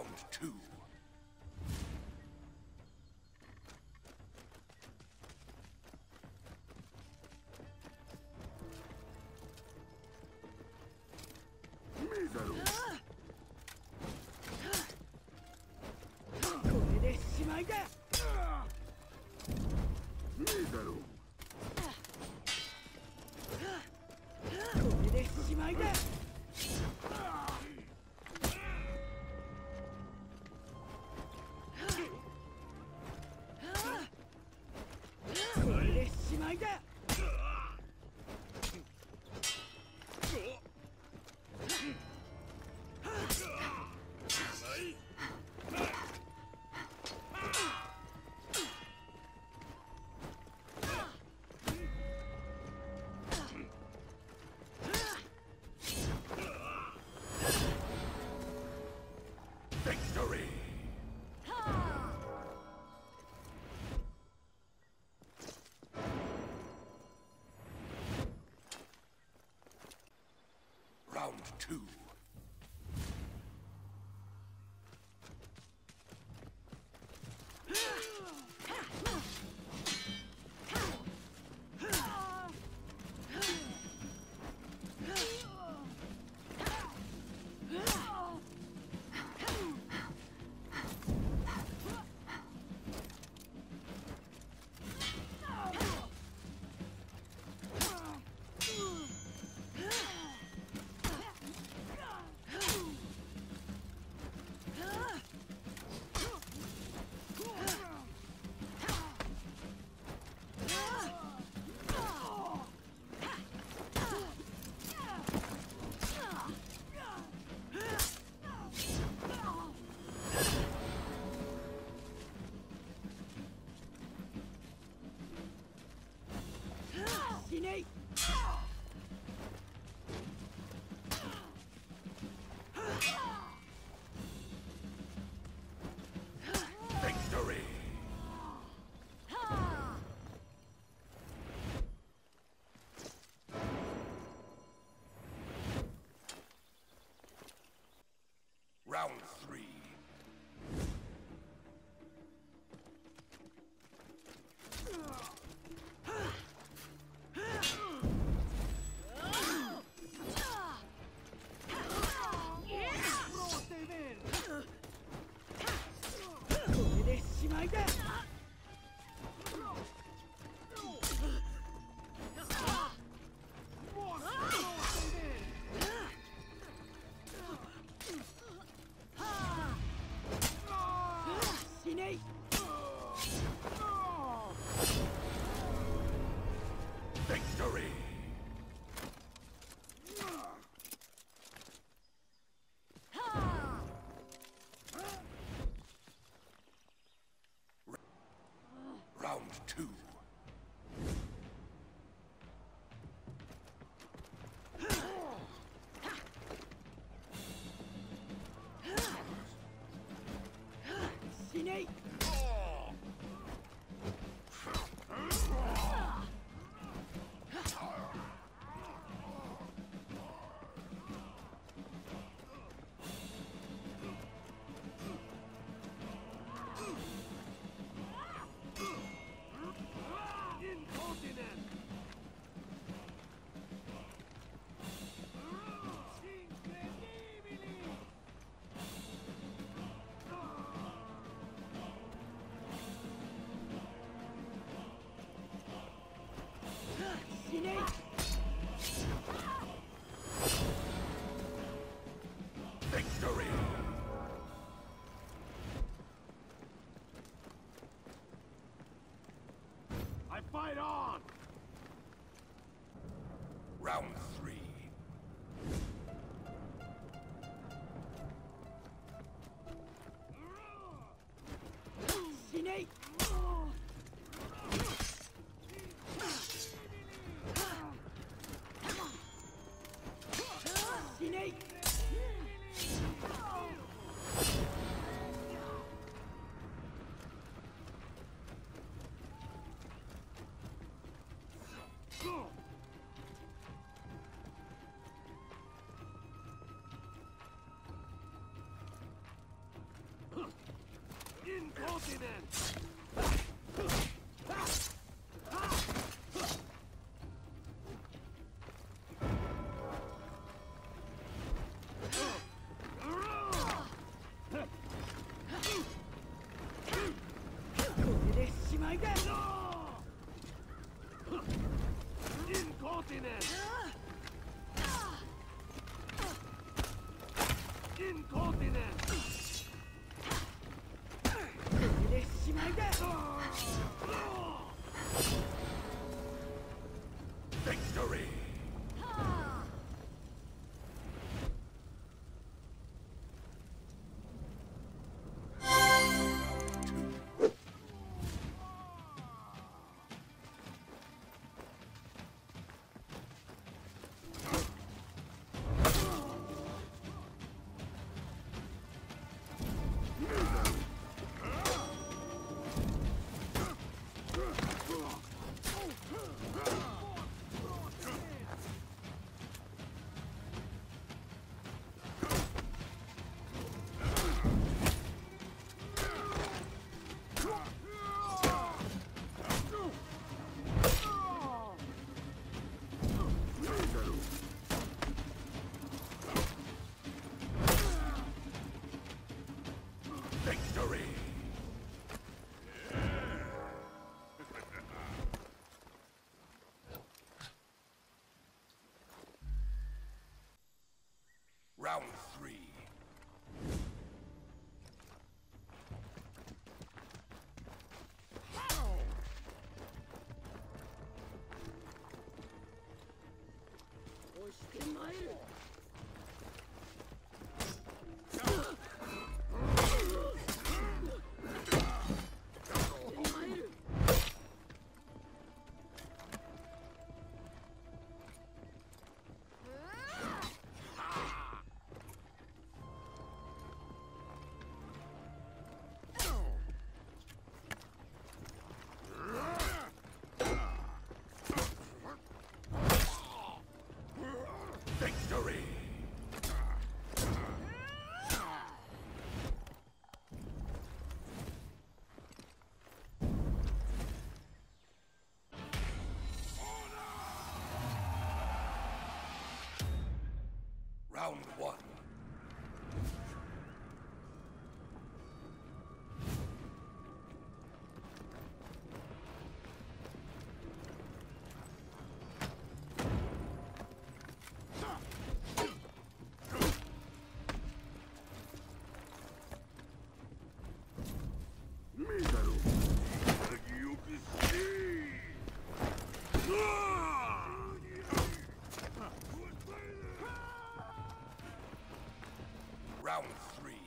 Round two. Round two. Round three. Round two. Incontinent! 押し Round one. Round three.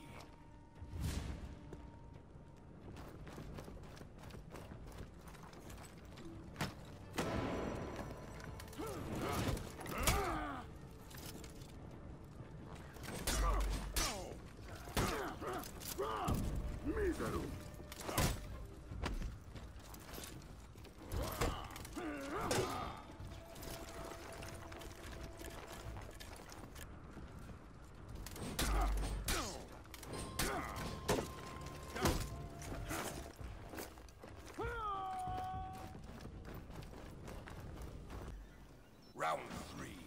Round three.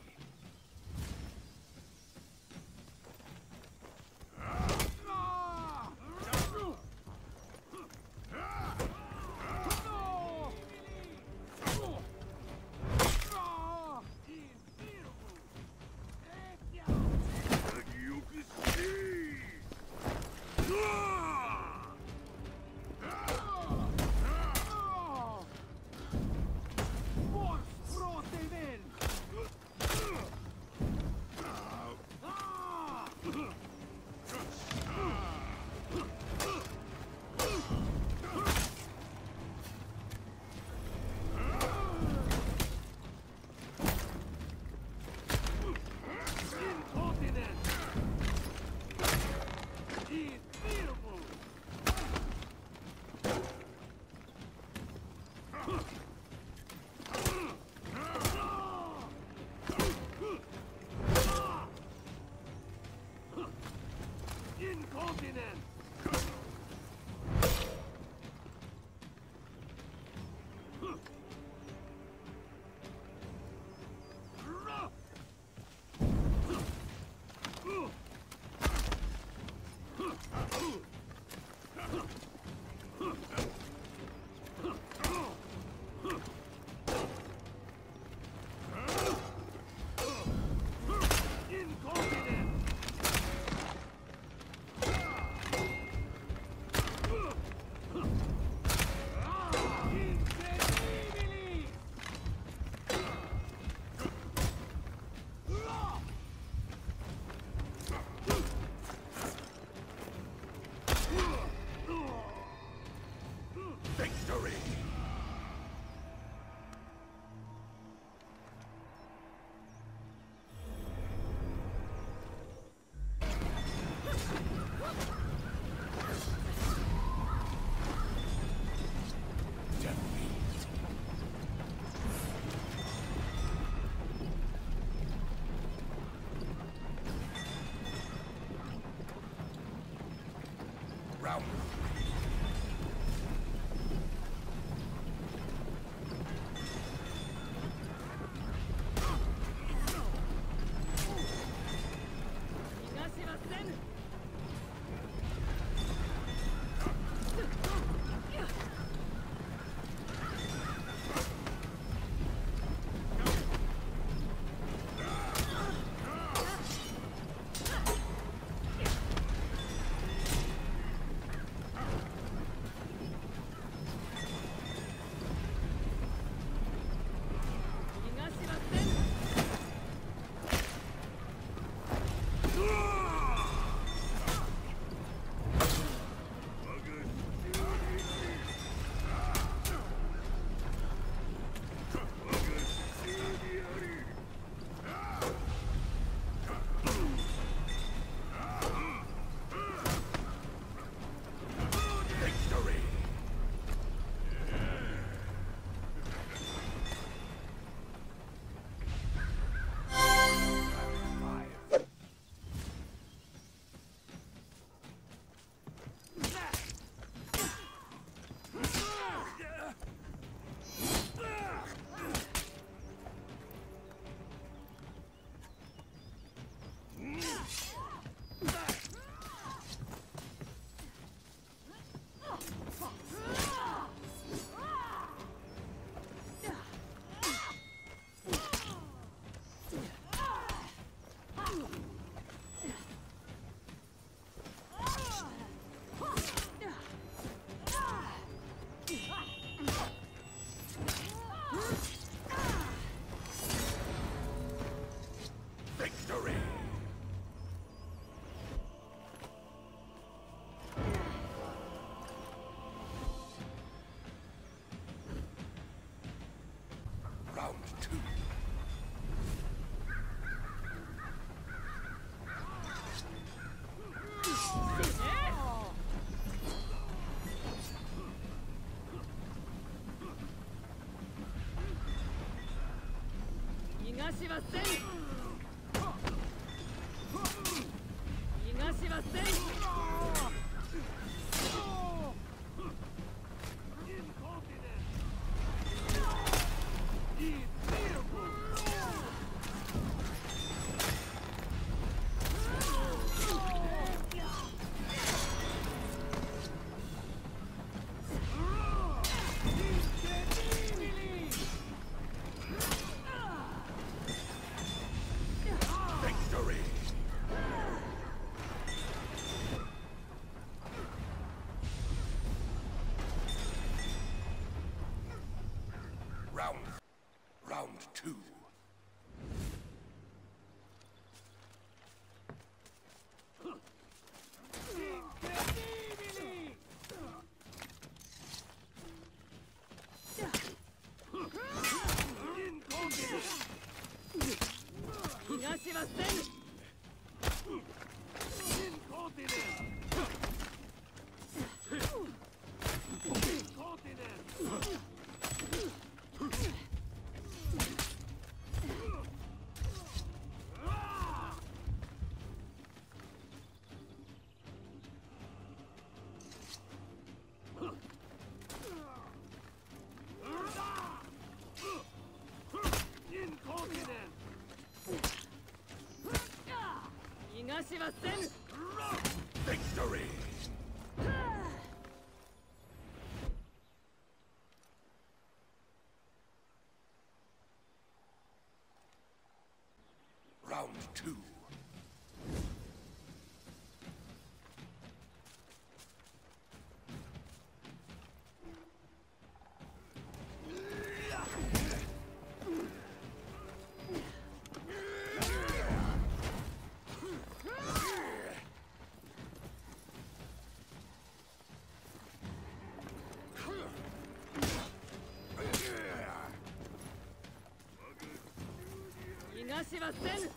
Incontinent! ラウン しません。しはせぬ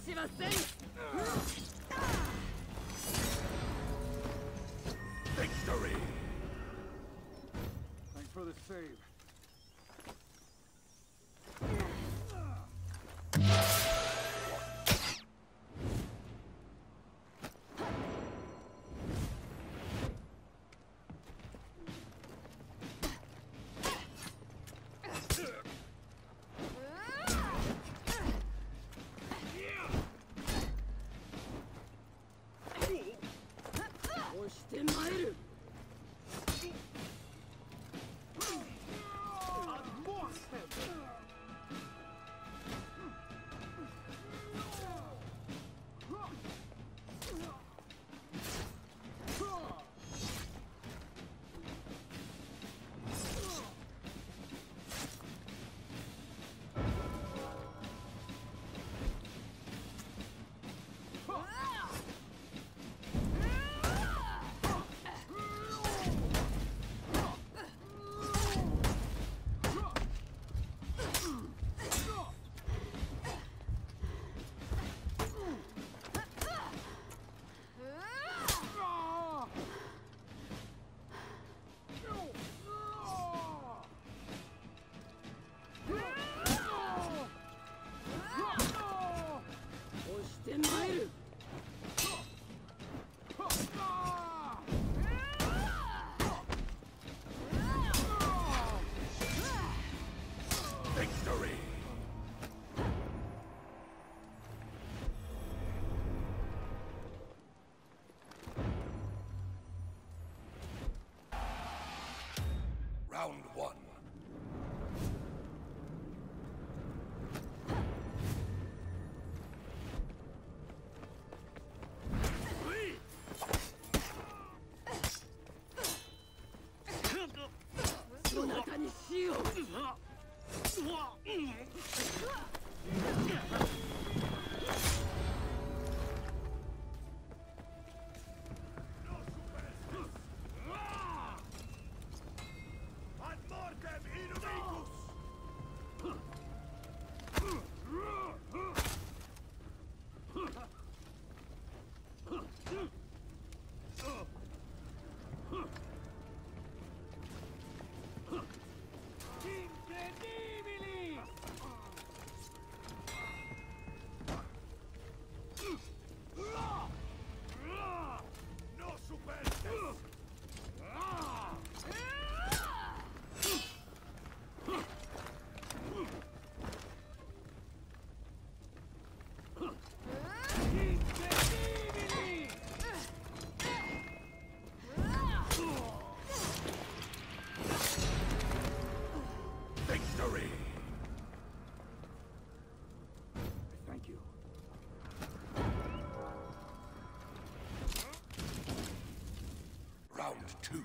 しません two.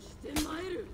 して参る。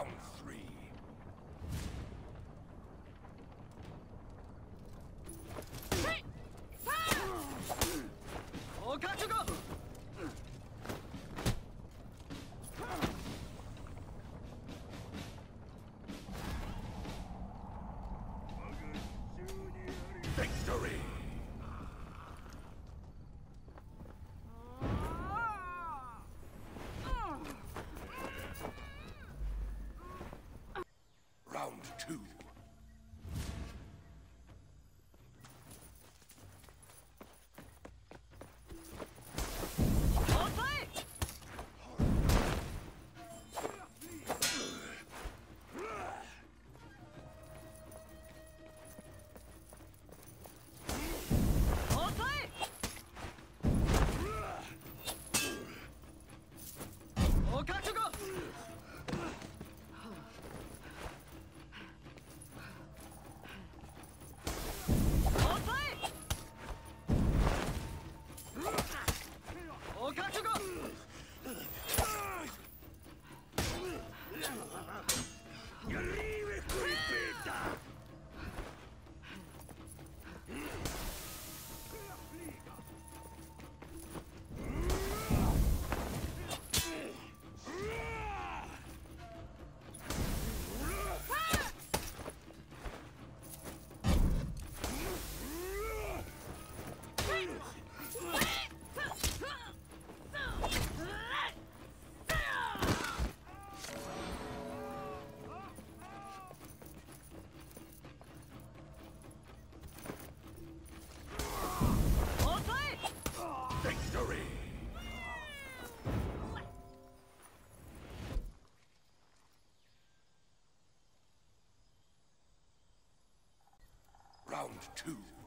Round three. Round two.